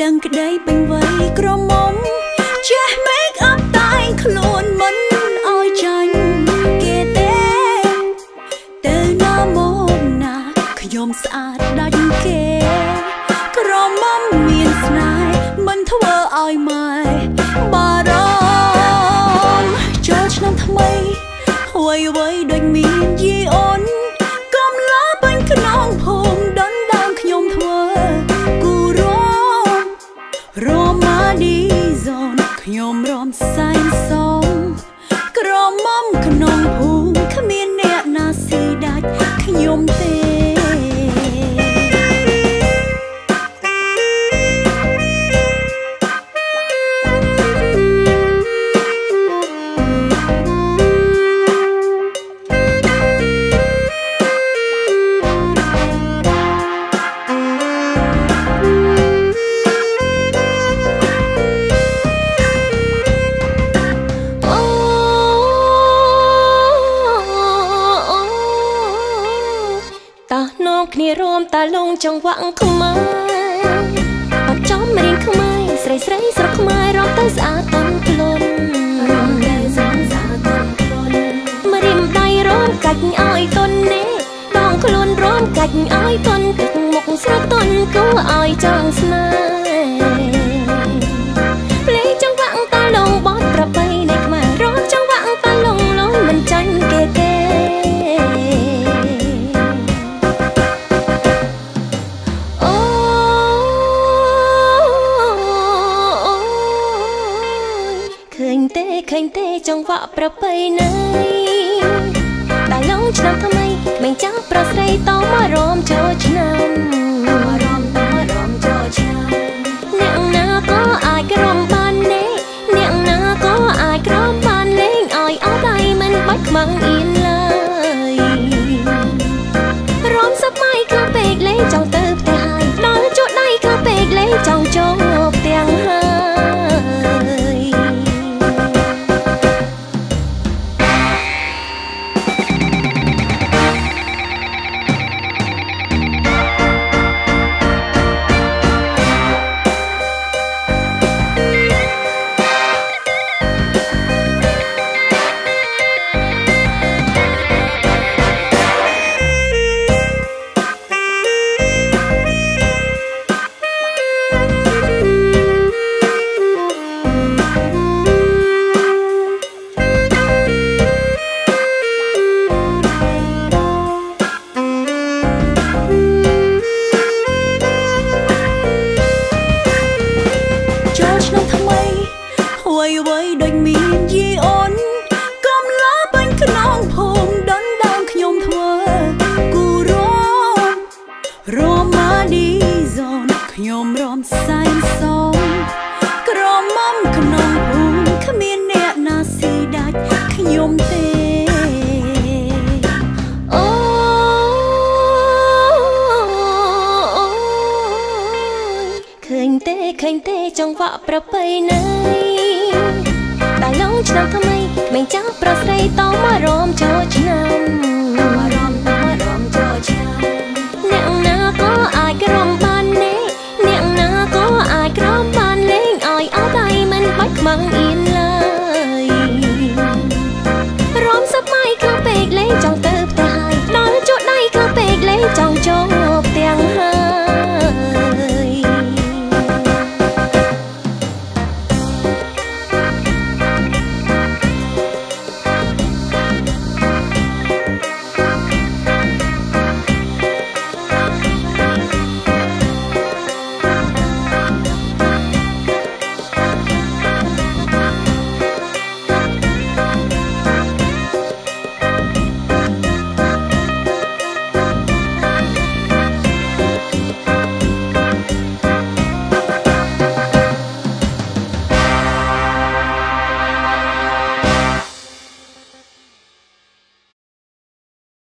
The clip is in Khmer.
រីពេញវ័យក្រមុំចេះ make up តែងខ្លួនមិនឲ្យចាញ់គេទេទៅណាមកណាខ្ញុំស្អាតដាច់គេ ខ្គ្នារួមតាលងចង្វាក់ខ្មែរអត់ចំរៀនខ្មែរស្រីស្រីស្រុកខ្មែររកទៅស្អាតតន់ខ្លួនរកទៅស្អាតស្អាតតន់ខ្លួនមករៀមដៃរំកាច់ឲ្យតន់នេះដងខ្លួនរំកាច់ឲ្យតន់ទឹកមុខស្រុកតន់គួរឲ្យចង់ស្នេហ៍ ឃើញទេចង្វាក់ប្របីណៃតាលងឆ្នាំថ្មីក្មេងចាស់ប្រុសស្រីតមករំចូលឆ្នាំមករំតមករំចូលឆ្នាំអ្នកណាក៏អាចក្រំបានទេអ្នកណាក៏អាចក្រំបានលេងឲ្យអត់ដៃមិនបាច់ខ្មាំង អ្វីអ្វីដូចមានយីអូនកំឡាពេញក្នុងភូមិដណ្ដើមខ្ញុំធ្វើគូរមរមាឌីហ្សូនខ្ញុំរំសែងសំក្រមុំក្នុងភូមិគ្មានអ្នកណាស៊ីដាច់ខ្ញុំទេអូឃើញទេឃើញទេចង្វាក់ប្របីណៃ តាលងឆ្នាំថ្មីក្មេងចាស់ប្រុសស្រីតមករំចូលឆ្នាំ